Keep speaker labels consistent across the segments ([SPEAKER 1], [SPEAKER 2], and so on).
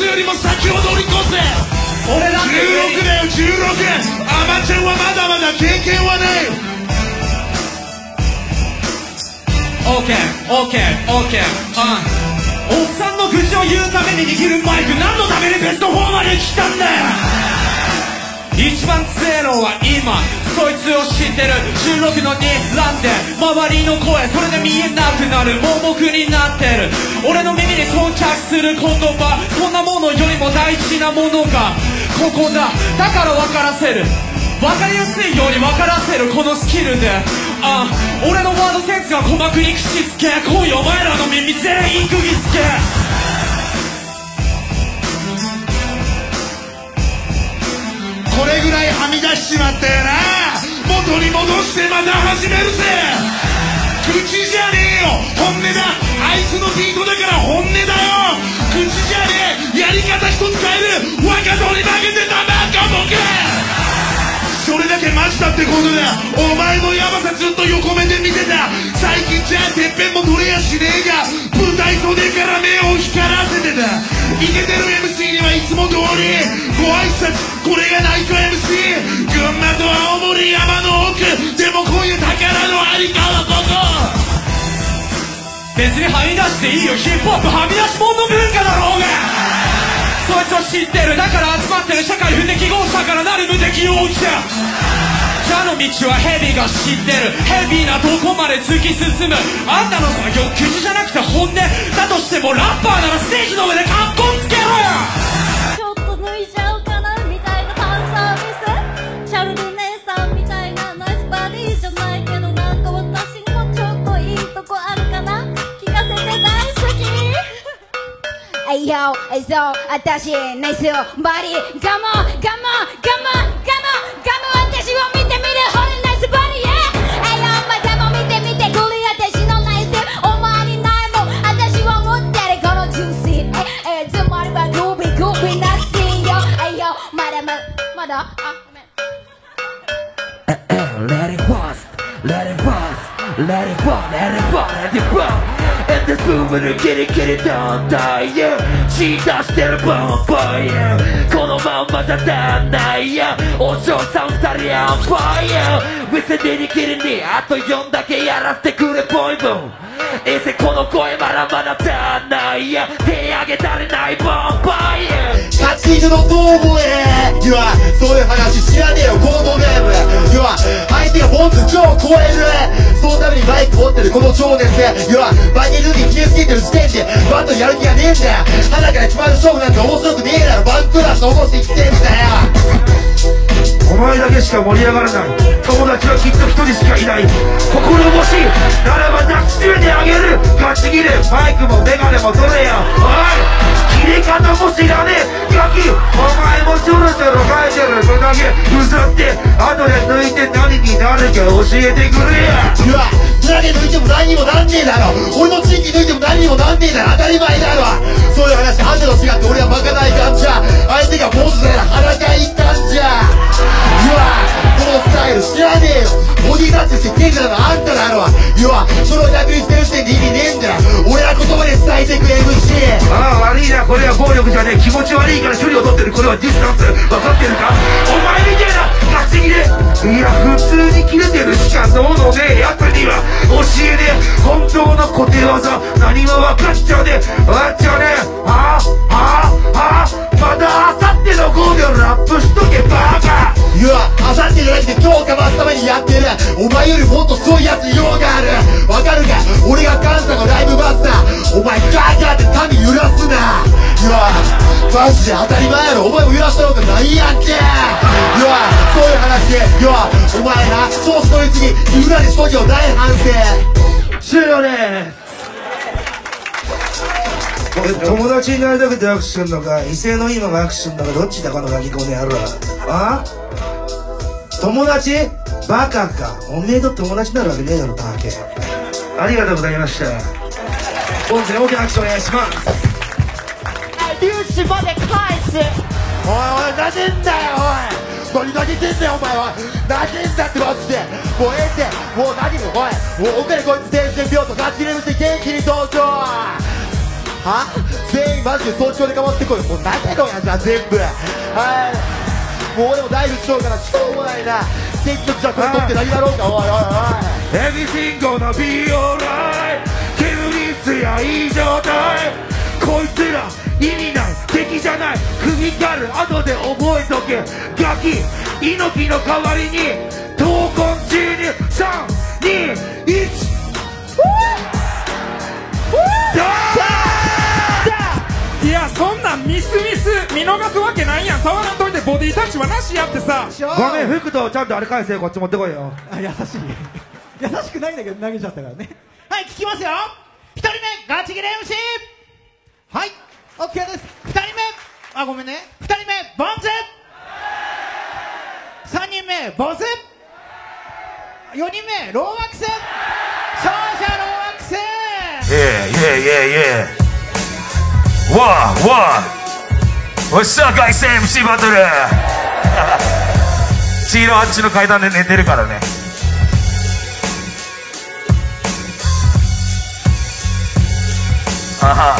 [SPEAKER 1] スよりも先を乗り越せ
[SPEAKER 2] 俺だって
[SPEAKER 1] 16だよ16アマちゃんはまだまだ経験はない
[SPEAKER 2] オーケーオーケーオーケーうんおっさんの愚痴を言うために握るマイク何のためにベスト4まで来たんだよ一番強いのは今そいつを知ってる16の2なんで周りの声それで見えなくなる。盲目になってる。俺の耳に到着する言葉そんなものよりも大事なものがここだ。だから分からせる。分かりやすいように分からせるこのスキルで。あ俺のワードセンスが鼓膜に口つけ。今夜お前らの耳全員釘付け。
[SPEAKER 1] これぐらいはみ出しちまったよな元に戻してまた始めるぜ。口じゃねえよ。本音だ。あいつのビートだから本音だ。よ口じゃねえやり方一つ変える若造に負けてたバカボケそれだけマジだってことだ。お前のヤバさずっと横目で見てた最近じゃあてっぺんも取れやしねえが舞台袖から目を光らせてた。イケてる MC にはいつも通りご挨拶これがナイト MC 群馬と青森山の奥でも今夜宝のありかはここ
[SPEAKER 2] 別にはみ出していいよヒップホップはみ出し物の文化だろうがそいつを知ってるだから集まってる社会不適合者からなる無敵を起きた蛇の道はヘビが知ってる。ヘビーなどこまで突き進む。あんたの作業口じゃなくて本音。だとしてもラッパーならステージの上でカッコつけろよ
[SPEAKER 3] ちょっと脱いじゃおうかなみたいなファンサービスシャルル姉さんみたいなナイスバディじゃないけどなんか私にもちょっといいとこあるかな。聞かせて大好き。
[SPEAKER 4] えいよ、えいそう、あたし、ナイスよ、バディ、ガモン、ガモン、ガモ
[SPEAKER 5] let it bust, let it bust, let it bust. And this movement get it, get it done, die, yeah. 血出してるバンバイ、このまんまじゃ足んないや。お嬢さん二人アンパイア。見せてにきりにあと4だけやらせてくれ、ボイボン。えせこの声まだまだ足んないや。手上げたれないボンボイ、yeah.
[SPEAKER 6] 勝ちの遠吠え You a そういう話知らねえよコードネーム。Y o 相手がポンズ超超える。そのためにバイク持ってるこの情熱 You a バニルに消えすぎてる時点でバンドやる気がねえんだよ。鼻から決まる勝負なんて面白くねえだろ。バンクラス残して生きてんだよ。
[SPEAKER 7] お前だけしか盛り上がらない友達はきっと一人しかいない。心欲しい。ならば抱きしめてあげる。勝ち切れ。マイクもメガネもどれや。おい。切り方も知らねえ。か教えてくれや
[SPEAKER 6] You are 投げ抜いても何にもなんねえだろ俺の地域抜いても何にもなんねえだろ当たり前だろそういう話ハンデと違って俺はバカない感じゃ相手が坊主なら裸一貫じゃ You are このスタイル知らねえよボディタッチして元気なのあんただろ You are それを逆にしてる時点で意味ねえんだよ俺は言葉で伝えてくれ MC
[SPEAKER 7] ああ悪いな。これは暴力じゃねえ。気持ち悪いから距離を取ってる。これはディスタンス。分かってるか？当の固定技何も分かっちゃうね分かっちゃうねああああ。またあさっての5秒ラップしとけバカ。
[SPEAKER 6] You are あさってじゃなくて今日かますためにやってる。お前よりもっとすごいやつ用がある。わかるか？俺が関西のライブバスター。お前ガーガーって髪揺らすな。You are マジで当たり前やろ。お前も揺らした方がないやんけ。You are そういう話。You are お前な調子乗りすぎ裏でしとけよ。大反省。
[SPEAKER 7] 終了です。俺友達になりたくて握手するのか威勢のいいまま握手するのかどっちだこのガキこの野郎。あ？友達？バカか。おめえと友達になるわけねえだろタケありがとうございました。本日大きな握手お願いします。
[SPEAKER 6] 粒子まで返す。おいおい投げんだよおい何投げてんだよ。お前は投げんだってマジでもうええってもう投げるおいもうおめえこいつ全然病とガチレムして元気に登場は
[SPEAKER 8] 全員マジで早朝でかまってこいもう投げろやじゃあ全部はいもう俺もダイブしよ。うからしょうもないな結局じゃあこれ取って何だろうかおいおいおい
[SPEAKER 7] Everything gonna be alright 煙つやいい状態こいつら意味ない敵じゃない。首がる後で覚えとけ。ガキ猪木の代わりに闘魂注入321
[SPEAKER 9] いやそんなんミスミス見逃すわけないやん触らんといてボディタッチはなしやってさ
[SPEAKER 7] ごめん服とちゃんとあれ返せこっち持ってこいよ
[SPEAKER 10] あ優しい優しくないんだけど投げちゃったからねはい聞きますよ一人目ガチギレ MC はい OK です二人あごめんね二人目ボンズ三人目ボス四人目ローワックス勝者ローワックス
[SPEAKER 7] Yeah, yeah, yeah, yeah. One, one. What's up, guys? MC バトル。チーロあっちの階段で寝てるからね。あは。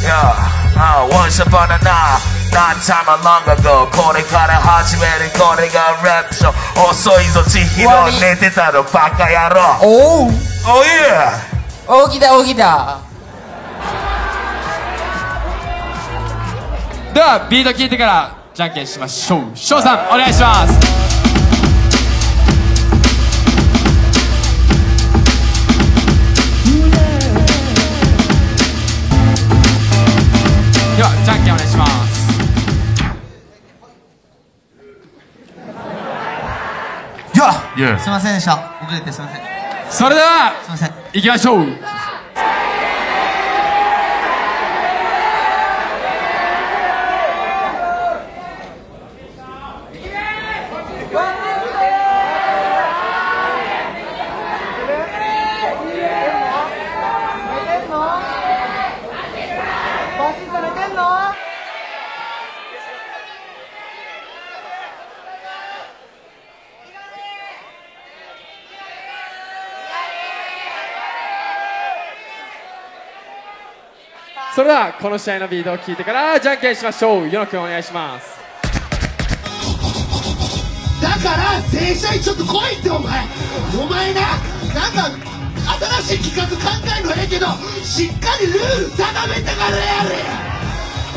[SPEAKER 7] いや、あ、once upon a time, not time long ago. これから始めるこれがラップショー。遅いぞ千尋寝てたのバカ野郎。
[SPEAKER 3] おう。
[SPEAKER 7] Oh yeah!
[SPEAKER 3] 起きた起きたではビート聞いてからじゃんけんしましょう。翔さんお願いしますじゃんけんお願いします。
[SPEAKER 11] よ
[SPEAKER 7] Yeah.
[SPEAKER 11] すいませんでした。遅れてすいません。
[SPEAKER 3] それでは
[SPEAKER 11] すいません。
[SPEAKER 3] 行きましょうはこの試合のビートを聞いてからじゃんけんしましょう。与野くんお願いします。
[SPEAKER 8] だから正社員ちょっと来いってお前。お前ななんか新しい企画考えるのええけどしっかりルール定めてからやれ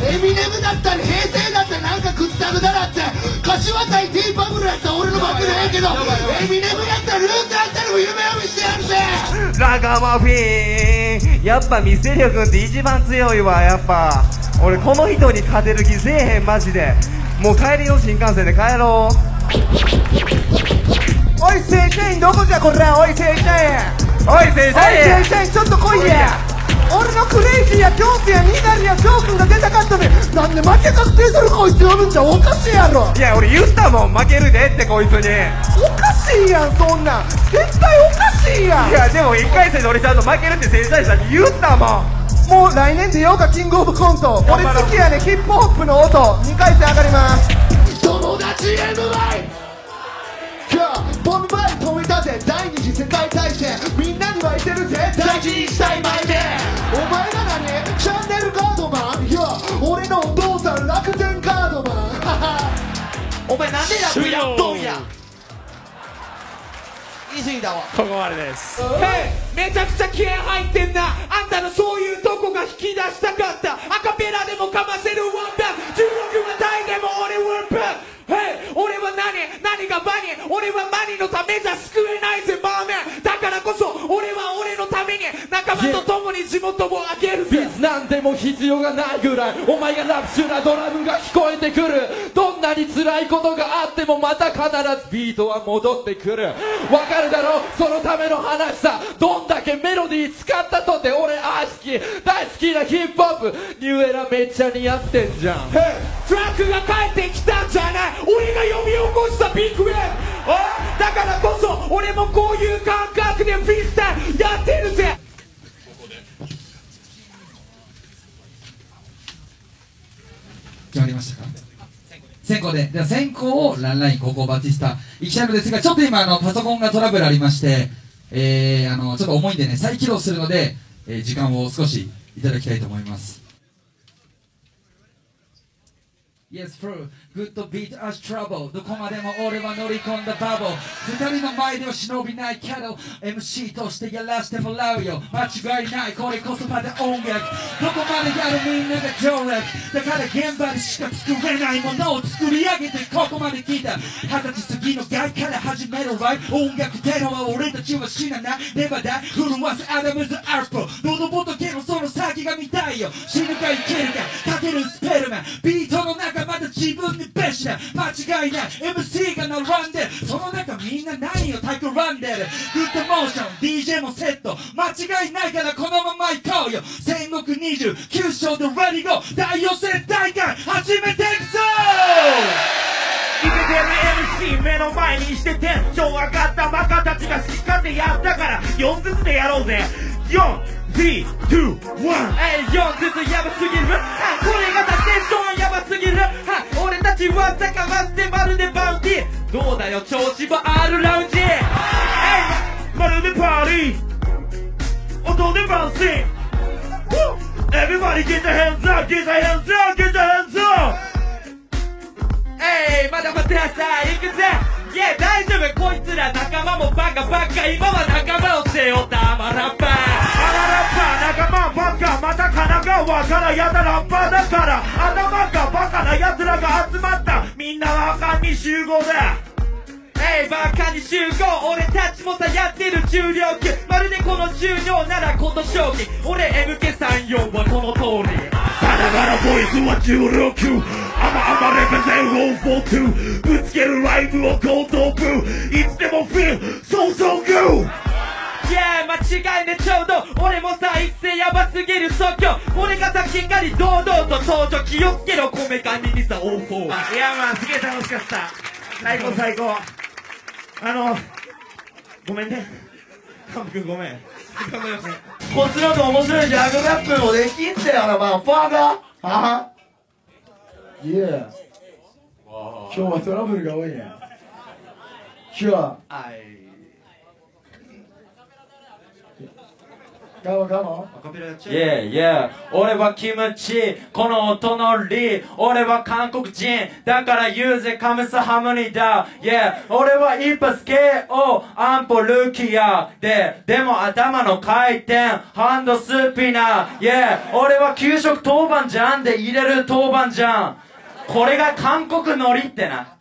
[SPEAKER 8] エミネムだったり平成だったりなんか食ったくだらって柏対ティーパブルやったら俺の番組ええけどエミネムやったらルーツやったら夢を見せてやるぜ。
[SPEAKER 9] ラガマフィン。やっぱミステリオ君って一番強いわ。やっぱ俺この人に勝てる気せえへんマジで。もう帰りよ新幹線で帰ろう。おい正社員どこじゃこら。おい正社員おい正社員正社員ちょっと俺のクレイジーやキョンスやニガリやジョー君が出たかったねなんで負け確定するこいつ呼ぶんじゃおかしいやろ。いや俺言ったもん負けるでってこいつに。おかしいやんそんな。ん絶対おかしいやん。いやでも1回戦で俺ちゃんと負けるって正社員さんに言ったもん。もう来年出ようかキングオブコント。俺好きやねヒップホップの音。2回戦上がります。
[SPEAKER 8] 友達 MY ボムバイ止めたぜ第二次世界大戦。みんなに湧いてるぜ。大事にしたい前でお前ら何チャンネルカードマン。いや俺のお父さん楽天カードマン。お前なんでラップやっとんや。言い過ぎだわ。
[SPEAKER 9] ここまでです。めちゃくちゃ気合入ってんな。あんたのそういうとこが引き出したかった。アカペラでもかませるワンダン。16はタイでも俺ワンパン俺は何何がバニー俺はマニのためじゃ救えないぜバーメン。だからこそ俺は俺のために仲間と共に地元をあげるぜ。なんでも必要がないぐらいお前がラップシュなドラムが聞こえてくる。どんなに辛いことがあってもまた必ずビートは戻ってくる。わかるだろ？そのための話さ。どんだけメロディー使ったとて俺大好き。大好きなヒップホップ。ニューエラめっちゃ似合ってんじゃん。トラックが帰ってきたんじゃない？俺が呼び起こしたビッグウェー。ブあ？だからこそ俺もこういう感覚でフィースタイルやってるぜ。
[SPEAKER 12] 決まりましたか先行で。では先行をランライン、高校バティスタ、行きたいのですが、ちょっと今、あの、パソコンがトラブルありまして、えー、あの、ちょっと重いんでね、再起動するので、えー時間を少しいただきたいと思います。Yes, true. Good beat as trouble. どこまでも俺は乗り込んだバボ二人の前では忍びないけど MC としてやらせてもらうよ。間違いない。これこそまだ音楽。どこまでやるみんなが常連だから現場でしか作れないものを作り上げてここまで来た。二十歳過ぎの外から始めるライ音楽テロは俺たちは死なない。ネバダ震わすアダムズアルポ喉仏その先が見たいよ。死ぬか生きるかかけるスペルマンビートの中まだ自分にベシだ間違いない。MC が並んで。その中みんな何を企んでるグッドモーション。DJ もセット。間違いないからこのまま行こうよ。戦国29章でレディゴー大予選大会。始めていくぞ！
[SPEAKER 13] イケてる MC 目の前にしてテンション上がったマカたちが好き勝手やったから。4ずつでやろうぜ。4 3、2、1
[SPEAKER 14] えい、4ずつやばすぎるはこれがだテンションやばすぎる。は俺たちは坂まってまるでバウンティー。どうだよ調子は R ラウンジ。えい
[SPEAKER 13] まるでパーリー。音でバウンシン Everybody get your hands up, get your hands up, get your hands up!
[SPEAKER 14] えいまだ待ってなさい。行くぜいや大丈夫。こいつら仲間もバカバカ。今は仲間を背負ったアマラッパー。
[SPEAKER 13] アマラッパー仲間バカ。また神奈川からやだラッパーだから。頭がバカな奴らが集まった。みんなは赤に集合だ。
[SPEAKER 14] えいバカに集合。俺たちもさやってる重量級。まるでこの重量ならこと将棋俺 MK34 はこの通り。
[SPEAKER 13] さながらボイスは重量級アマアマレペゼン442ぶつけるライブを高等部いつでも feel so so good
[SPEAKER 14] いや間違いねちょうど。俺もさ一斉やばすぎる即興。俺がさきっかり堂々と登場。気をつけろこめかみにさ O4
[SPEAKER 13] いやまあすげえ楽しかった。最高最高。あのごめんね。カン君ごめん。頑張りますね。
[SPEAKER 15] こっちのと面白いギャグラップもできんだよな、まあ、ファーがははいや今日はトラブルが多いね。今日はガモガモ
[SPEAKER 13] アカペラやっち
[SPEAKER 14] Yeah, yeah. 俺はキムチこの音のリ俺は韓国人。だから言うぜカムサハムニだ。Yeah. 俺は一発 KO アンポルキアで。でも頭の回転。ハンドスピナー。Yeah. 俺は給食当番じゃんで入れる当番じゃんこれが韓国海苔ってな。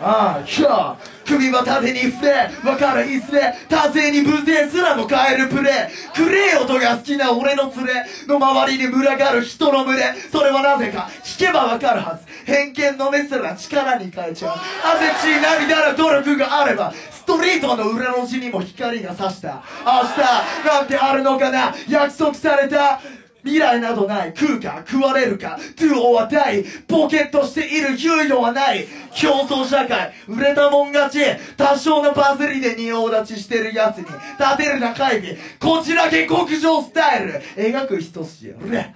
[SPEAKER 15] ああ、今日首は縦に振れ。わかるいっすね多勢に無勢すらも変えるプレイ。クレー音が好きな俺の連れ。の周りに群がる人の群れ。それはなぜか。聞けばわかるはず。偏見の目すら力に変えちゃう。汗血涙の努力があればストリートの裏路地にも光が差した。明日なんてあるのかな。約束された。未来などない食うか食われるか do or die ポケットしている猶予はない。競争社会売れたもん勝ち多少のバズりで仁王立ちしてる奴に立てるな会議こちら下克上スタイル。描く一筋うれ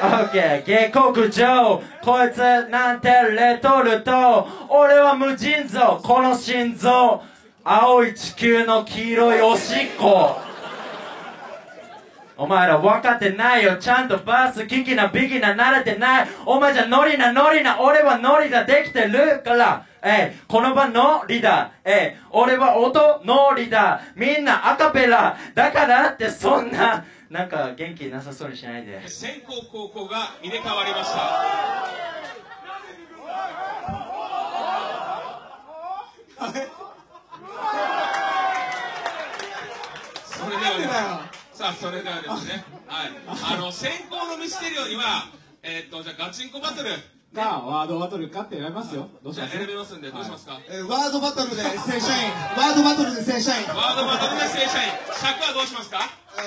[SPEAKER 14] オッケー下克上。こいつなんてレトルト。俺は無尽蔵。この心臓。青い地球の黄色いおしっこ。お前ら分かってないよ。ちゃんとバース聞きな、ビギな、慣れてない。お前じゃノリな、ノリな。俺はノリだ、できてるから。えい、この場ノリだ。えい、俺は音ノリだ。みんなアカペラ。だからってそんな、なんか元気なさそうにしないで。
[SPEAKER 16] 先攻後攻が入れ替わりましたそれではですねさあそれではですねはい。あの先行のミステリオにはえーっとじゃあガチンコバトル。
[SPEAKER 8] かワードバトルかって選びますよ。どうします？
[SPEAKER 16] 選びますんでどうしますか、
[SPEAKER 8] えーワードバトルで正社員。ワードバトルで正社員。
[SPEAKER 16] ワードバトルで正社員。尺はどうしますか？
[SPEAKER 8] え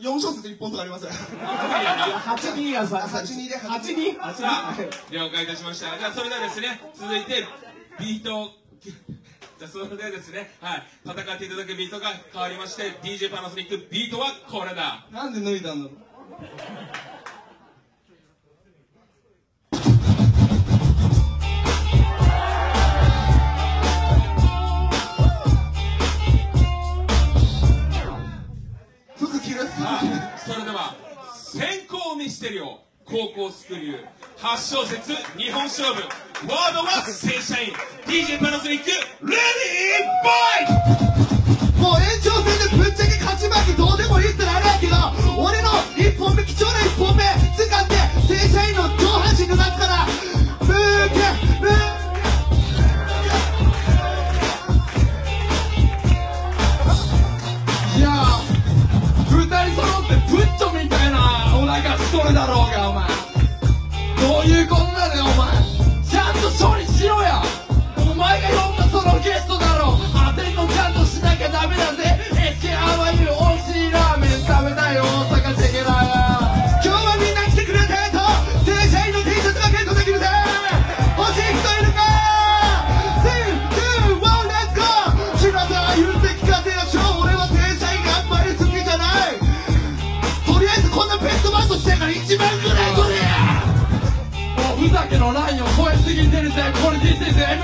[SPEAKER 8] ー、4小節で1本とかあります。
[SPEAKER 16] 8
[SPEAKER 8] 人やさ8人で。8人？
[SPEAKER 16] さあ了解いたしました。じゃあそれではですね続いてビート。をじゃあそれではですねはい戦っていただくビートが変わりまして DJ パナソニックビートはこれだ。
[SPEAKER 8] なんで脱いだんだろう。
[SPEAKER 16] 続きです。それでは先行ミステリオ高校スクリュー8小節日本勝負ワードは正社員。DJ パナソニックレディーボイ。
[SPEAKER 8] もう延長戦でぶっちゃけ勝ち負けどうでもいいってなるやけど俺の1本目貴重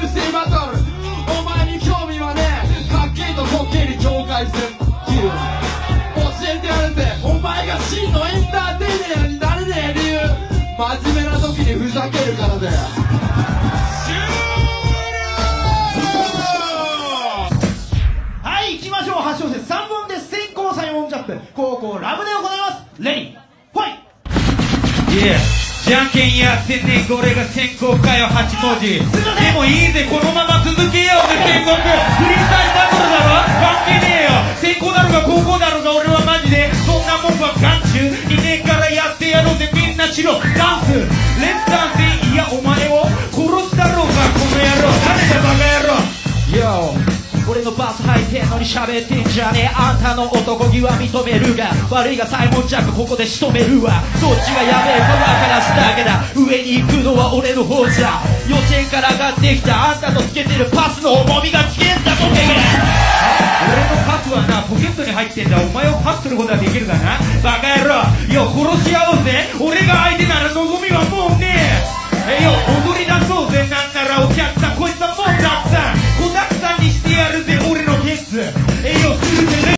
[SPEAKER 9] MC バトル。お前に興味はねかっけえと滑稽に境界線。切る教えてやるぜ。お前が真のエンターテイナーになれねえ理由。真面目な時にふざけるからだよ。
[SPEAKER 17] はい行きましょう。8小節3本で先行サイモンジャップ高校ラブで行います。レディーファイ
[SPEAKER 18] Yeah じゃんけんやってねこれが先行かよ8文字。でもいいぜこのまま続けようぜ天国。フリースタイルバトルだろ関係ねえよ。先行だろうが高校だろうが俺はマジでそんなもんは眼中。2年からやってやろうぜみんなしろダンス。レッダンスいやお前を殺すだろうがこの野郎。誰だバカ野郎。Yo 俺のバス入ってんのに喋ってんじゃねえ。あんたの男気は認めるが悪いがサイモン・ジャックここで仕留めるわ。どっちがやべえか分からすだけだ。上に行くのは俺の方さ予選から上がってきたあんたとつけてるパスの重みがつけんだボケ俺のパスはなポケットに入ってんだ。お前をパスすることはできるかな。バカ野郎。よ殺し合おうぜ。俺が相手なら望みはもうねえ。よ踊り出そうぜ。なんならお客さん